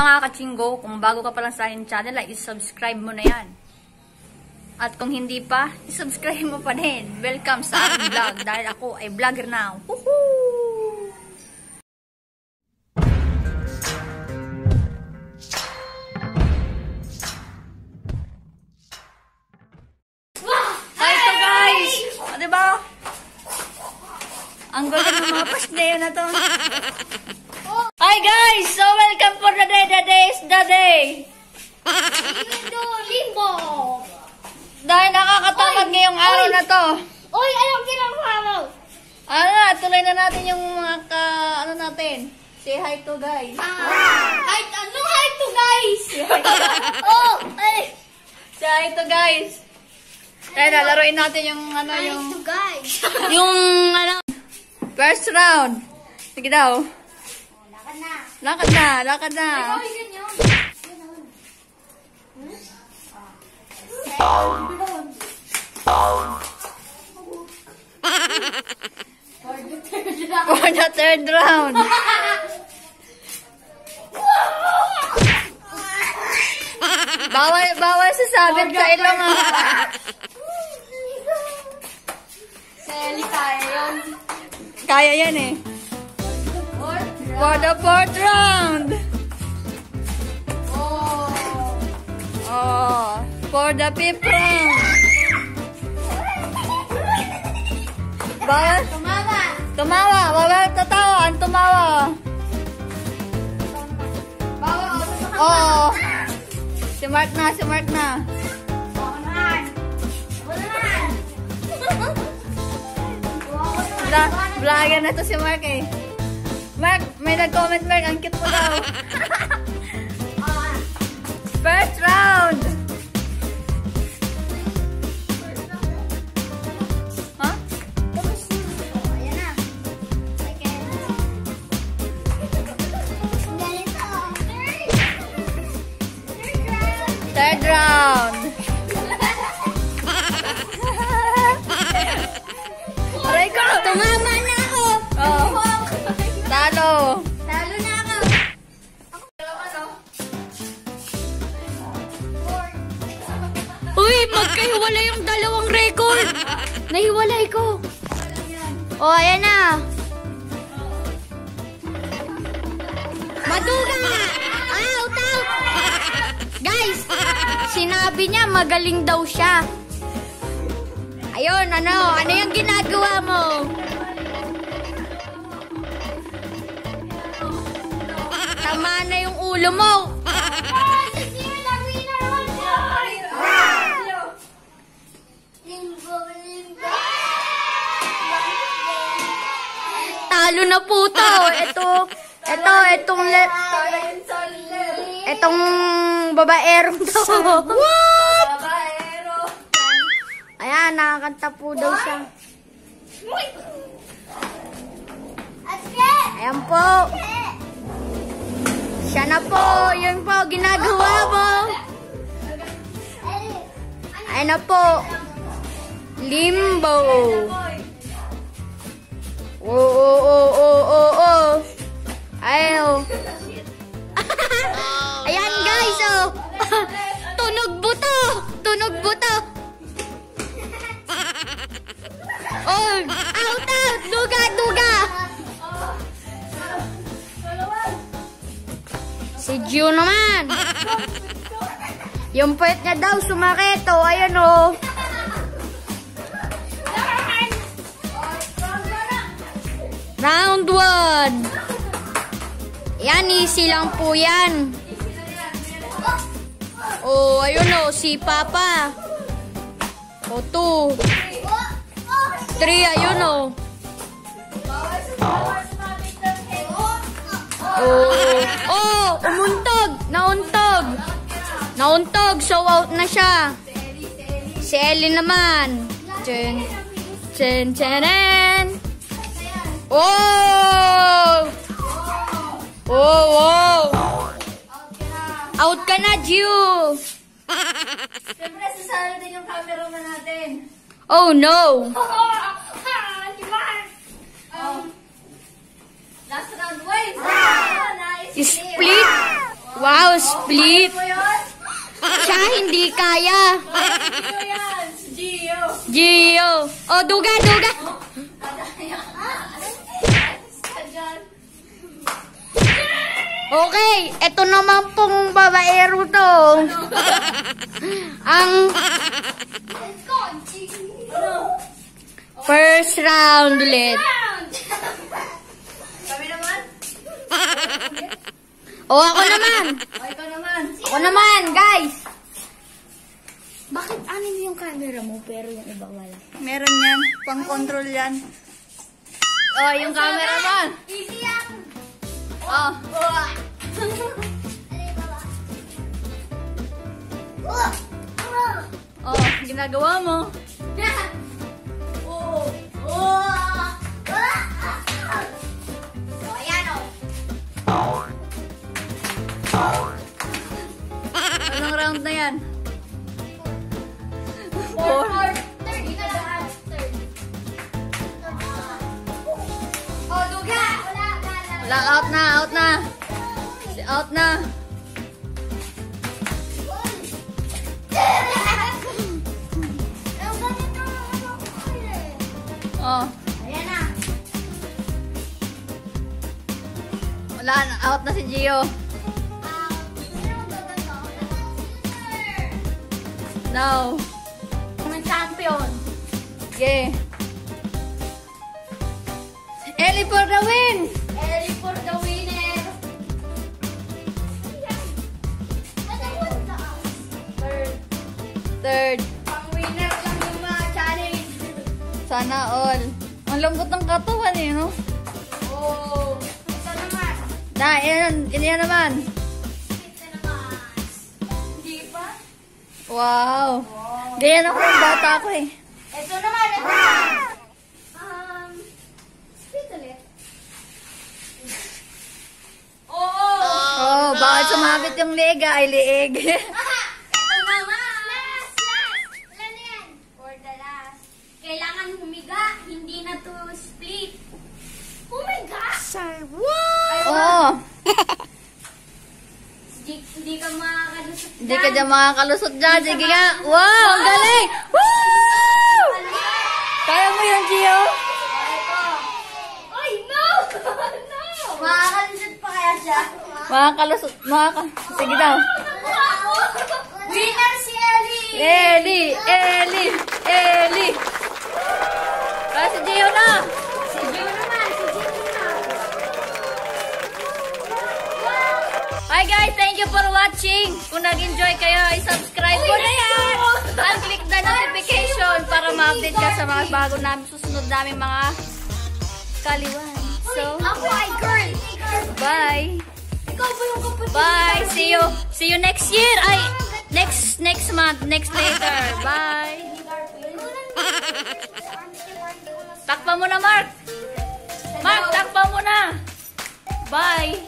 Mga kachinggo, kung bago ka pa lang sa akin channel, ay subscribe mo na yan. At kung hindi pa, isubscribe mo pa din. Welcome sa aking vlog dahil ako ay vlogger now. Woohoo! Hi to guys! O, diba? Ang ganda ng mga pasneo na to. Hi guys! So welcome for the day. The day is the day. Limbo! Limbo! Dahil nakakatamad ngayong araw na to. Uy, anong ginagawa mo? Ano na, tuloy na natin yung mga ka, ano natin. Say hi to guys. Hi, ano hi to guys? Hi to, oh, ay. say hi to guys. Kaya na, laruin natin yung ano Hi yung, to guys. yung ano, first round. Sige daw. Lakad na. Lakad na. For the third round. Bawal, bawal sasabit sa ilong ah. Sally tayo yun. Kaya yan eh. For the fourth round. Oh. Oh, for the fifth round. Bawal, Tumama. tumawa. Bawal tatawa. Ang tumawa. Bawa ako sa Oh. Si Mark na, si Mark na. Vlogger na to si Mark eh. Mark, may nag-comment Mark, ang cute mo daw. Ah. First round. Nahiwalay ko. Oh, ayan na. Maduga! Out, out! Guys, sinabi niya magaling daw siya. Ayun, ano? Ano yung ginagawa mo? Tama na yung ulo mo. Talo na po to. Ito, ito, itong le Itong babaerong to. What? Ayan, nakakanta po daw siya. Ayan po. Siya na po. Yun po, ginagawa mo. Ayan na po. Limbo. Oo, oo, oo, oo, oo. Ayaw. Ayan guys, oh. Tunog buto. Tunog buto. Oh, out, out. Duga, duga. Si Gio naman. Yung puwet niya daw sumakit, oh. Ayan, oh. Round 1. Yan, easy lang po yan. Oh, ayun oh, si Papa. O, 2. 3, ayun oh. Oh, oh, umuntog. Nauntog. Nauntog, so out na siya. Si Ellie naman. Chen, chen, chen, Oh! Oh, wow! Out ka na, Jiu! Siyempre, sasali din yung cameraman natin. Oh, no! Oh. Last round, wait! Ah, nice. Split! Wow, split. Siya hindi kaya. Si Gio! Gio. Oh, duga, duga. Okay, eto naman pong babaero to. Ang first round ulit. Kami naman? O, ako naman. O, ikaw naman. Ako naman, guys. Bakit anin yung camera mo pero yung iba wala? Meron yan. Pang-control yan. Oh, yung camera mo. Easy yan. Oh. Oh, ginagawa mo. So, ayan o. Anong round na yan? Four, four. Oh. Wala, out na, out na. Out na. Oh, Ayan na. wala na. Out na si Gio. Now. Ang champion. Okay. Ellie for the win! Ellie for the winner. Third. Pang winner lang yung mga challenge. Sana all. Ang lambot ng katawan eh, no? Oh. Ito naman. Na, yan, yan naman. Ito naman. Hindi pa? Wow. Ganyan ako ng bata ako eh. Ito naman, ito naman. Um, split ulit. Oo. Oh, bakit sumabit yung leg ay liig. makakalusot hindi ka dyan dyan. Sige nga. Wow, ang galing! Woo! Kaya mo yun, Gio? Ay, no! no! Makakalusot pa kaya siya? Makakalusot. Makaka... Sige daw. Winner si Ellie! Eli! Eli! Eli! Watching! Kung nag-enjoy kayo, i-subscribe mo na yan! At click the notification para ma-update ka sa mga bago namin susunod namin mga kaliwan. So, bye! Bye! See you! See you next year! Ay! Next, next month, next later. Bye! Takpa mo na, Mark! Mark, takpa mo na! Bye!